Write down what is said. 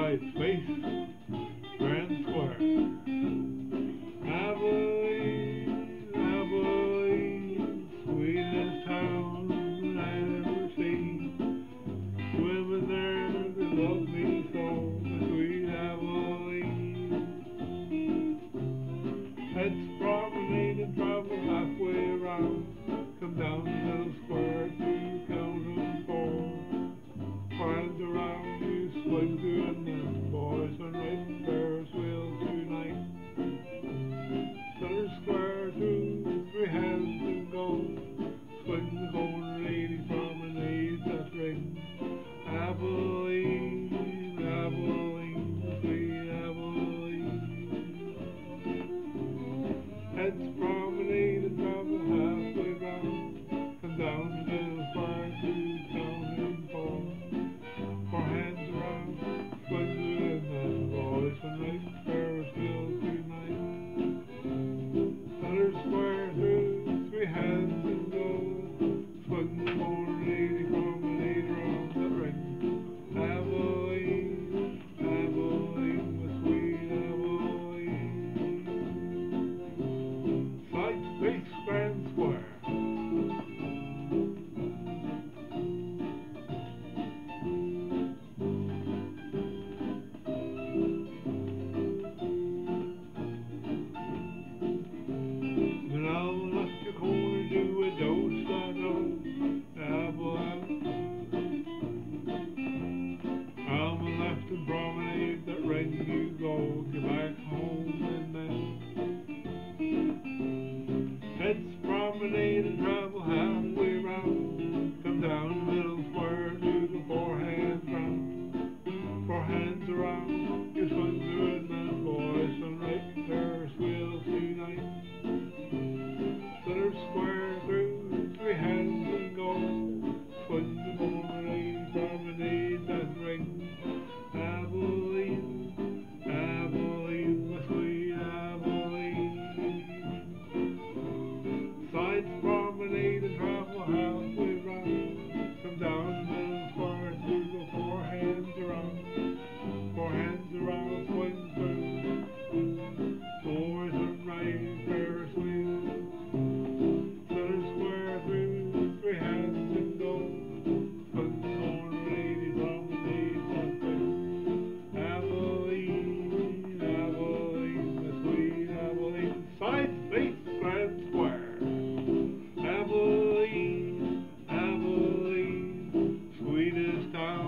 wide space, grand square. Abilene, I believe, sweetest town I ever seen. Women there that love me so sweet, Abilene. Let's promenade and travel halfway around, come down to the square. when the cold ladies promenades that's rain. Abilene, Abilene, sweet Abilene. That's promenade. promenade that when you go, get back home and then. Let's promenade and travel half. Santa